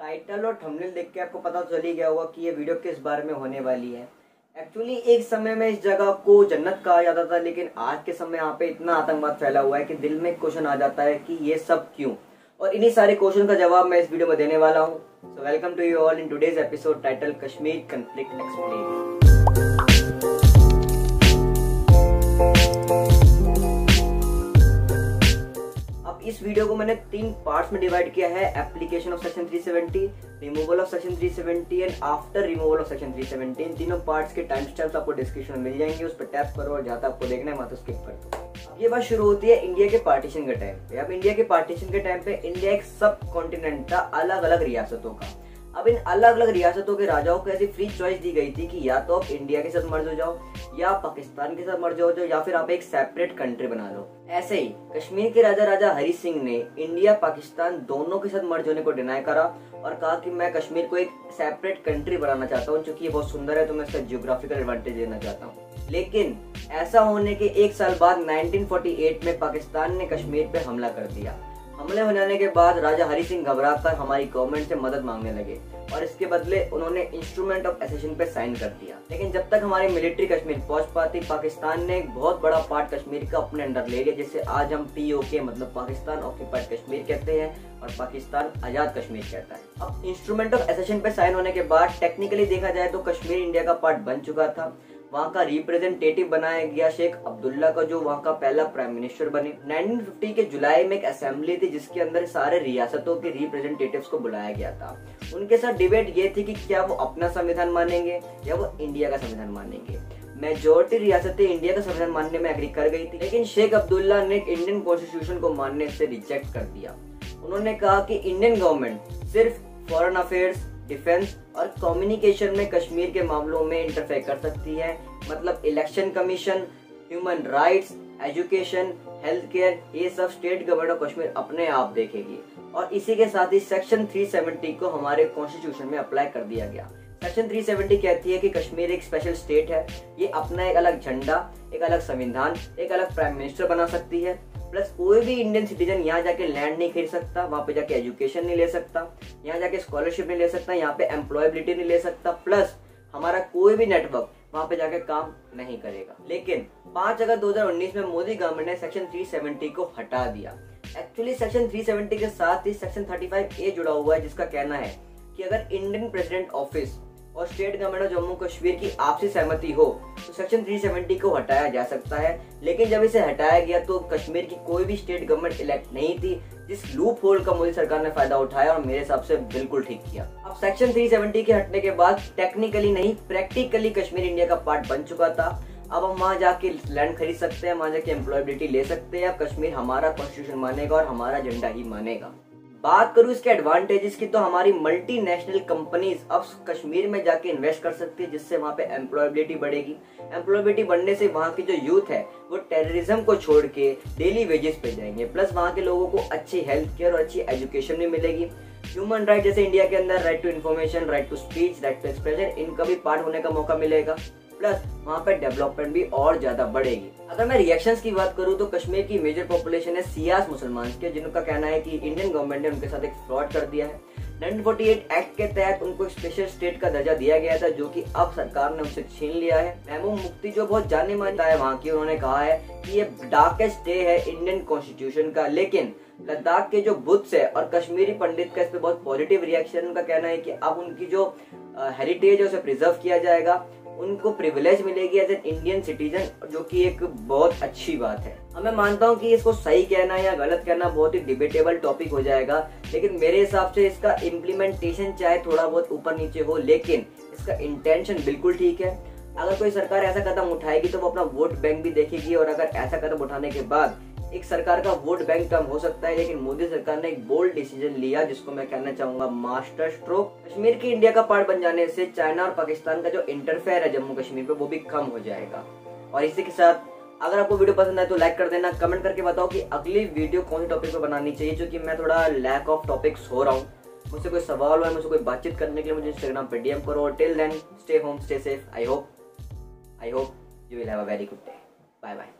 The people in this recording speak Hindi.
टाइटल और थंबनेल देख के आपको पता चल ही गया होगा कि ये वीडियो किस बारे में होने वाली है। एक्चुअली एक समय में इस जगह को जन्नत कहा जाता था, लेकिन आज के समय यहाँ पे इतना आतंकवाद फैला हुआ है कि दिल में क्वेश्चन आ जाता है कि ये सब क्यों? और इन्हीं सारे क्वेश्चन का जवाब मैं इस वीडियो में देने वाला हूँ। Welcome to you all in today's episode title Kashmir conflict explain video को मैंने तीन पार्ट्स में डिवाइड किया है application of section 370 removal of section 370 and after removal of section 370 इन तीनों पार्ट्स के टाइम स्टैम्प्स आपको डिस्क्रिप्शन में मिल जाएँगे, उस पर टैप करो और जाता आपको देखना है, वहाँ तो स्किप कर दो। ये बात शुरू होती है इंडिया के पार्टीशन के टाइम पे। अब इंडिया के पार्टीशन के टाइम पे इंडिया एक सब कॉन्टिनेंट था अलग अलग रियासतों का। अब इन अलग अलग रियासतों के राजाओं को ऐसी फ्री चॉइस दी गई थी कि या तो आप इंडिया के साथ मर्ज हो जाओ, या पाकिस्तान के साथ मर्ज हो जाओ, या फिर आप एक सेपरेट कंट्री बना लो। ऐसे ही, कश्मीर के राजा राजा हरी सिंह ने इंडिया पाकिस्तान दोनों के साथ मर्ज होने को डिनाई करा और कहा कि मैं कश्मीर को एक सेपरेट कंट्री बनाना चाहता हूँ क्योंकि ये बहुत सुंदर है तो मैं इसका जियोग्राफिकल एडवांटेज देना चाहता हूँ। लेकिन ऐसा होने के एक साल बाद 1948 में पाकिस्तान ने कश्मीर पे हमला कर दिया। हमले हो जाने के बाद राजा हरि सिंह घबरा कर हमारी गवर्नमेंट से मदद मांगने लगे और इसके बदले उन्होंने इंस्ट्रूमेंट ऑफ़ एसेशन पे साइन कर दिया। लेकिन जब तक हमारी मिलिट्री कश्मीर पहुँच पाती, पाकिस्तान ने एक बहुत बड़ा पार्ट कश्मीर का अपने अंडर ले लिया, जिसे आज हम पीओके मतलब पाकिस्तान ऑक्यूपाइड कश्मीर कहते हैं और पाकिस्तान आज़ाद कश्मीर कहता है। अब इंस्ट्रूमेंट ऑफ़ एसेशन पे साइन होने के बाद टेक्निकली देखा जाए तो कश्मीर इंडिया का पार्ट बन चुका था। वहाँ का रिप्रेजेंटेटिव बनाया गया शेख अब्दुल्ला का, जो वहाँ का पहला प्राइम मिनिस्टर बने। 1950 के जुलाई में एक असेंबली थी, जिसके अंदर सारे रियासतों के रिप्रेजेंटेटिव्स को बुलाया गया था। उनके साथ डिबेट ये थी कि क्या वो अपना संविधान मानेंगे या वो इंडिया का संविधान मानेंगे। मेजोरिटी रियासतें इंडिया का संविधान मानने में एग्री कर गई थी, लेकिन शेख अब्दुल्ला ने इंडियन कॉन्स्टिट्यूशन को मानने से रिजेक्ट कर दिया। उन्होंने कहा कि इंडियन गवर्नमेंट सिर्फ़ फॉरेन अफेयर्स डिफेंस और कम्युनिकेशन में कश्मीर के मामलों में इंटरफेयर कर सकती है। मतलब election commission human rights education health care ये सब स्टेट गवर्नमेंट ऑफ़ कश्मीर अपने आप देखेगी। और इसी के साथ ही सेक्शन 370 को हमारे कॉन्स्टिट्यूशन में अप्लाई कर दिया गया। सेक्शन 370 कहती है कि कश्मीर एक स्पेशल स्टेट है। ये अपना एक अलग झंडा, एक अलग संविधान, एक अलग प्राइम मिनिस्टर बना सकती है। प्लस कोई भी इंडियन सिटीजन यहाँ जाके लैंड नहीं खरीद सकता, वहाँ पे जाके एजुकेशन नहीं ले सकता, यहाँ जाके स्कॉलरशिप नहीं ले सकता, यहाँ पे एम्प्लॉयबिलिटी नहीं ले सकता प्लस हमारा कोई भी नेटवर्क वहाँ पे जाके काम नहीं करेगा। लेकिन 5 अगस्त 2019 में मोदी गवर्नमेंट ने सेक्शन 370 को हटा दिया। एक्चुअली सेक्शन 370 के साथ ही सेक्शन 35 ए जुड़ा हुआ है, जिसका कहना है कि अगर इंडियन प्रेसिडेंट ऑफ़िस और state government of Jammu Kashmir की आपसी सहमति हो तो सेक्शन 370 को हटाया जा सकता है। लेकिन जब इसे हटाया गया तो कश्मीर की कोई भी स्टेट गवर्नमेंट इलेक्ट नहीं थी, जिस लूप होल का मोदी सरकार ने फ़ायदा उठाया और मेरे हिसाब से बिल्कुल ठीक किया। अब सेक्शन 370 के हटने के बाद टेक्निकली नहीं प्रैक्टिकली कश्मीर इंडिया का पार्ट बन चुका था। अब हम वहाँ जाके लैंड खरीद सकते हैं, वहाँ जाके एम्प्लॉयबिलिटी ले सकते हैं। अब कश्मीर हमारा कॉन्स्टिट्यूशन मानेगा और हमारा झंडा ही मानेगा। बात करूँ इसके एडवांटेजेस की तो हमारी मल्टीनेशनल कंपनीज़ अब कश्मीर में जाके इन्वेस्ट कर सकती है, जिससे वहाँ पे एम्प्लॉयबिलिटी बढ़ेगी। एम्प्लॉयबिलिटी बढ़ने से वहाँ की जो यूथ है, वो टेररिज्म को छोड़ के डेली वेजेस पे जाएँगे। प्लस वहाँ के लोगों को अच्छी हेल्थ केयर और अच्छी एजुकेशन भी मिलेगी। ह्यूमन राइट जैसे इंडिया के अंदर right to information right to speech right to expression इनका भी पार्ट होने का मौका मिलेगा। प्लस वहाँ पे डेवलपमेंट भी और ज़्यादा बढ़ेगी। अगर मैं रिएक्शन की बात करूँ तो कश्मीर की मेजर पॉपुलेशन है सियास मुसलमान के, जिनका कहना है की इंडियन गवर्नमेंट ने उनके साथ एक फ्रॉड कर दिया है। 1948 एक्ट के तहत उनको स्पेशल स्टेट का दर्जा दिया गया था, जो कि अब सरकार ने उनसे छीन लिया है। महबूब मुफ्ती जो बहुत जाने मानता है, वहाँ की उन्होंने कहा है कि ये डार्केस्ट डे है इंडियन कॉन्स्टिट्यूशन का। लेकिन लद्दाख के जो बुद्ध है और कश्मीरी पंडित का इस पे बहुत पॉजिटिव रिएक्शन उनका कहना है कि अब उनकी जो हेरिटेज है उसे प्रिजर्व किया जाएगा। उनको प्रिविलेज मिलेगी एज एन इंडियन सिटीजन जो कि एक बहुत अच्छी बात है। मैं मानता हूँ कि इसको सही कहना या गलत कहना बहुत ही डिबेटेबल टॉपिक हो जाएगा, लेकिन मेरे हिसाब से इसका इम्प्लीमेंटेशन चाहे थोड़ा बहुत ऊपर नीचे हो, लेकिन इसका इंटेंशन बिल्कुल ठीक है। अगर कोई सरकार ऐसा कदम उठाएगी तो वो अपना वोट बैंक भी देखेगी, और अगर ऐसा कदम उठाने के बाद एक सरकार का वोट बैंक कम हो सकता है, लेकिन मोदी सरकार ने एक बोल्ड डिसीज़न लिया, जिसको मैं कहना चाहूँगा मास्टर स्ट्रोक कश्मीर की इंडिया का पार्ट बन जाने से चाइना और पाकिस्तान का जो इंटरफेयर है जम्मू कश्मीर पे, वो भी कम हो जाएगा। और इसी के साथ, अगर आपको वीडियो पसंद आए तो लाइक कर देना। कमेंट करके बताओ कि अगली वीडियो कौन से टॉपिक पे बनानी चाहिए क्योंकि मैं थोड़ा लैक ऑफ़ टॉपिक्स हो रहा हूँ। मुझसे कोई सवाल हो, मुझसे कोई बातचीत करने के लिए मुझे इंस्टाग्राम पे डीएम करो। Till then stay home stay safe I hope I hope you will have a very good day bye bye